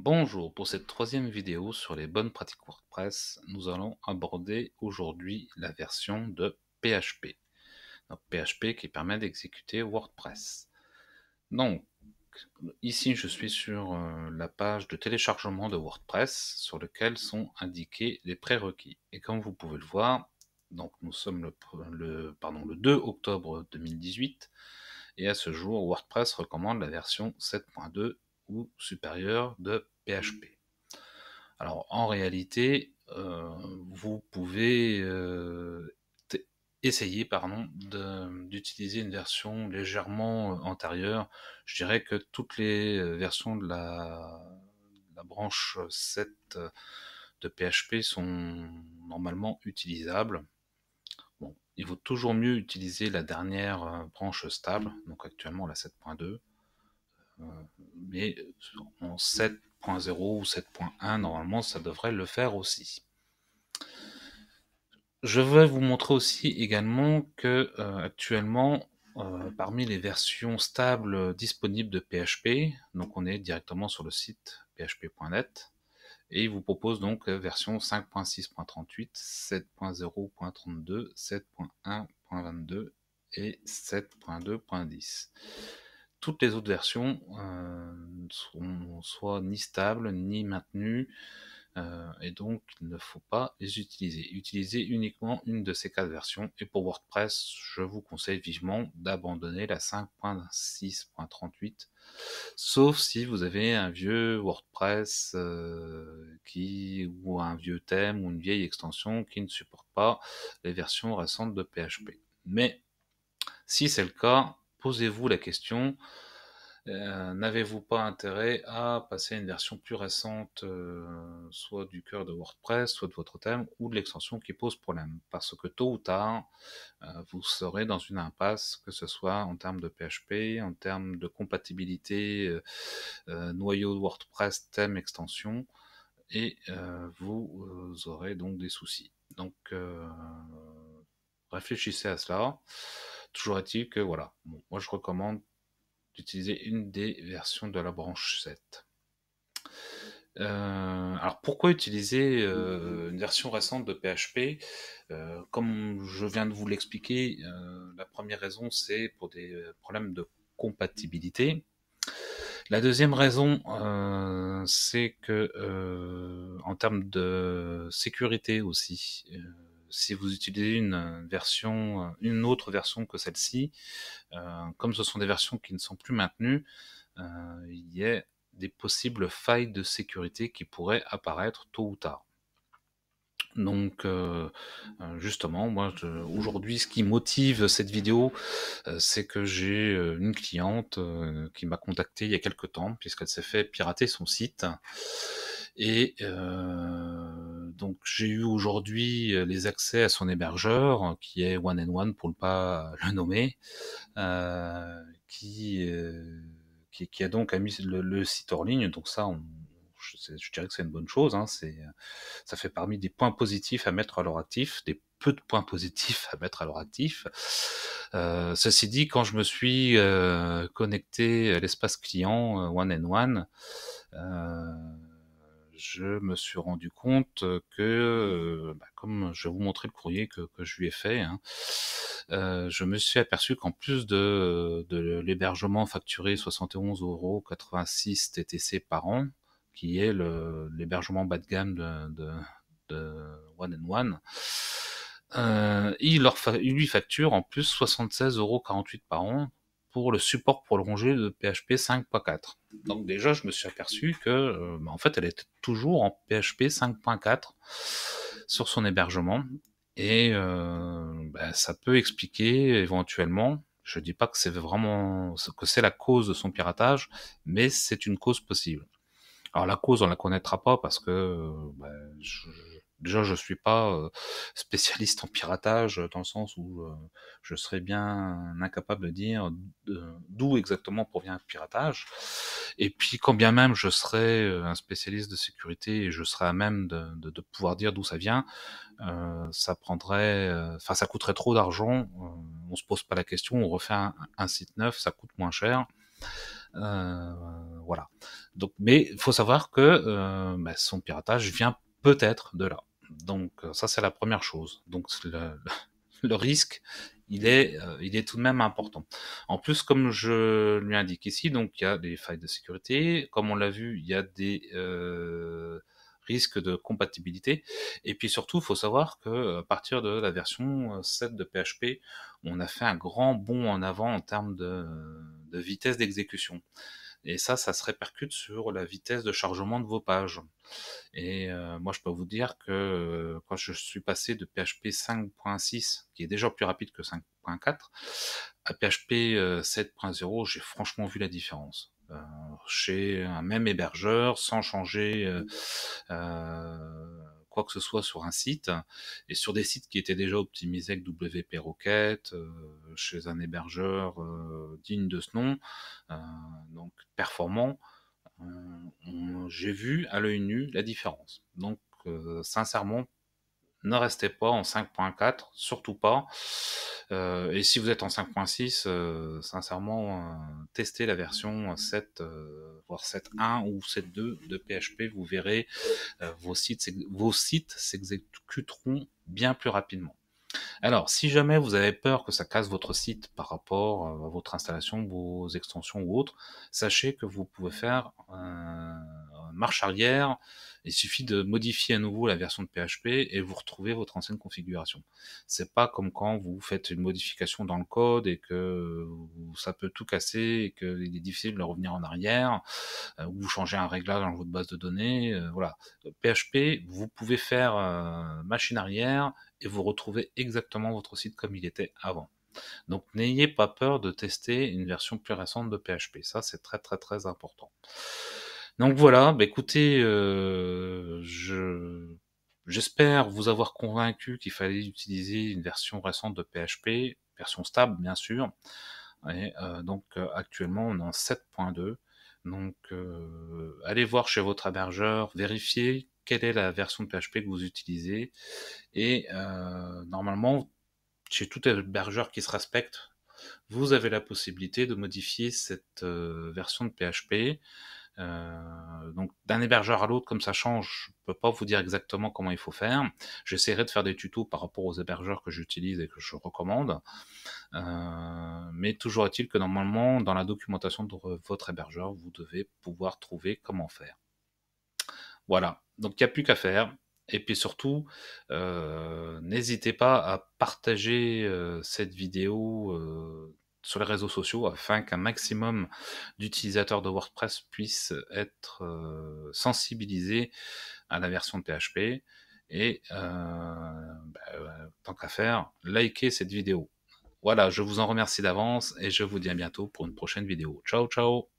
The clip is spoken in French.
Bonjour, pour cette troisième vidéo sur les bonnes pratiques WordPress, nous allons aborder aujourd'hui la version de PHP. PHP qui permet d'exécuter WordPress. Donc, ici je suis sur euh, la page de téléchargement de WordPress sur lequel sont indiqués les prérequis. Et comme vous pouvez le voir, donc nous sommes le 2 octobre 2018 et à ce jour WordPress recommande la version 7.2 ou de PHP. Alors en réalité, euh, vous pouvez euh, essayer pardon, d'utiliser une version légèrement euh, antérieure. Je dirais que toutes les versions de la, la branche 7 de PHP sont normalement utilisables. Bon, il vaut toujours mieux utiliser la dernière branche stable, donc actuellement la 7.2 mais en 7.0 ou 7.1, normalement, ça devrait le faire aussi. Je vais vous montrer aussi également que euh, actuellement, euh, parmi les versions stables disponibles de PHP, donc on est directement sur le site php.net, et il vous propose donc version 5.6.38, 7.0.32, 7.1.22 et 7.2.10 toutes les autres versions euh, sont soit ni stables ni maintenues euh, et donc il ne faut pas les utiliser. Utilisez uniquement une de ces quatre versions et pour WordPress, je vous conseille vivement d'abandonner la 5.6.38 sauf si vous avez un vieux WordPress euh, qui ou un vieux thème ou une vieille extension qui ne supporte pas les versions récentes de PHP. Mais si c'est le cas, posez-vous la question, euh, n'avez-vous pas intérêt à passer à une version plus récente, euh, soit du cœur de WordPress, soit de votre thème, ou de l'extension qui pose problème? Parce que tôt ou tard, euh, vous serez dans une impasse, que ce soit en termes de PHP, en termes de compatibilité noyau WordPress, thème, extension, et vous aurez donc des soucis. Donc, réfléchissez à cela. Toujours est-il que voilà, moi je recommande d'utiliser une des versions de la branche 7. Euh, alors pourquoi utiliser euh, une version récente de PHP euh, Comme je viens de vous l'expliquer, la première raison c'est pour des problèmes de compatibilité. La deuxième raison, c'est que en termes de sécurité aussi, si vous utilisez une euh, version, euh, une autre version que celle-ci, euh, comme ce sont des versions qui ne sont plus maintenues, il y a des possibles failles de sécurité qui pourraient apparaître tôt ou tard. Donc justement, moi aujourd'hui, ce qui motive cette vidéo, c'est que j'ai une cliente qui m'a contacté il y a quelques temps, puisqu'elle s'est fait pirater son site. Et donc j'ai eu aujourd'hui euh, les accès à son hébergeur, qui est One and One pour ne pas le nommer, euh, qui, euh, qui, qui, a donc mis le, site hors ligne. Donc ça, on, je, dirais que c'est une bonne chose. Hein, c'est, ça fait parmi des points positifs à mettre à leur actif, des peu de points positifs à mettre à leur actif. Euh, ceci dit, quand je me suis euh, connecté à l'espace client One and One, je me suis rendu compte que, bah, comme je vais vous montrer le courrier que, je lui ai fait, hein, euh, je me suis aperçu qu'en plus de, l'hébergement facturé 71,86€ TTC par an, qui est l'hébergement bas de gamme de, One and One, euh, il, leur il lui facture en plus 76,48€ par an pour le support prolongé de PHP 5.4. Donc déjà, je me suis aperçu que, euh, bah, en fait, elle était toujours en PHP 5.4 sur son hébergement, et euh, bah, ça peut expliquer éventuellement. Je dis pas que c'est vraiment que c'est la cause de son piratage, mais c'est une cause possible. Alors la cause, on la connaîtra pas parce que bah, je, déjà je suis pas euh, spécialiste en piratage dans le sens où euh, je serais bien incapable de dire d'où exactement provient le piratage. Et puis quand bien même je serais euh, un spécialiste de sécurité et je serais à même de, pouvoir dire d'où ça vient, euh, ça prendrait, enfin ça coûterait trop d'argent. on se pose pas la question, on refait un, site neuf, ça coûte moins cher. voilà. Donc, mais il faut savoir que bah, son piratage vient peut-être de là. Donc ça c'est la première chose. Donc le, risque, il est, euh, il est tout de même important. En plus, comme je lui indique ici, donc il y a des failles de sécurité. Comme on l'a vu, il y a des euh, risques de compatibilité. Et puis surtout, il faut savoir que à partir de la version 7 de PHP, on a fait un grand bond en avant en termes de vitesse d'exécution. Et ça, ça se répercute sur la vitesse de chargement de vos pages. Et euh, moi, je peux vous dire que euh, quand je suis passé de PHP 5.6, qui est déjà plus rapide que 5.4, à PHP 7.0, euh, j'ai franchement vu la différence. chez un même hébergeur, sans changer que ce soit sur un site, et sur des sites qui étaient déjà optimisés avec WP Rocket, chez un hébergeur digne de ce nom, donc performant, j'ai vu à l'œil nu la différence. Donc, euh, sincèrement, ne restez pas en 5.4, surtout pas. Euh, et si vous êtes en 5.6, euh, sincèrement, testez la version 7, voire 7.1 ou 7.2 de PHP. Vous verrez, vos sites, vos sites s'exécuteront bien plus rapidement. Alors, si jamais vous avez peur que ça casse votre site par rapport euh, à votre installation, vos extensions ou autres, sachez que vous pouvez faire marche arrière. Il suffit de modifier à nouveau la version de PHP et vous retrouvez votre ancienne configuration. C'est pas comme quand vous faites une modification dans le code et que ça peut tout casser et qu'il est difficile de revenir en arrière, euh, ou vous changez un réglage dans votre base de données. Euh, voilà. PHP, vous pouvez faire machine arrière et vous retrouvez exactement votre site comme il était avant. Donc n'ayez pas peur de tester une version plus récente de PHP, ça c'est très très très important. Donc voilà, bah écoutez, euh, je j'espère vous avoir convaincu qu'il fallait utiliser une version récente de PHP, version stable bien sûr. Et, euh, donc euh, actuellement on est en 7.2. Donc allez voir chez votre hébergeur, vérifiez quelle est la version de PHP que vous utilisez. Et euh, normalement, chez tout hébergeur qui se respecte, vous avez la possibilité de modifier cette euh, version de PHP. Euh, donc d'un hébergeur à l'autre, comme ça change, je ne peux pas vous dire exactement comment il faut faire. J'essaierai de faire des tutos par rapport aux hébergeurs que j'utilise et que je recommande. mais toujours est-il que normalement, dans la documentation de votre hébergeur, vous devez pouvoir trouver comment faire. Voilà, donc il n'y a plus qu'à faire. Et puis surtout, euh, n'hésitez pas à partager euh, cette vidéo euh, sur les réseaux sociaux afin qu'un maximum d'utilisateurs de WordPress puissent être sensibilisés à la version PHP. Et bah, tant qu'à faire, likez cette vidéo. Voilà, je vous en remercie d'avance et je vous dis à bientôt pour une prochaine vidéo. Ciao, ciao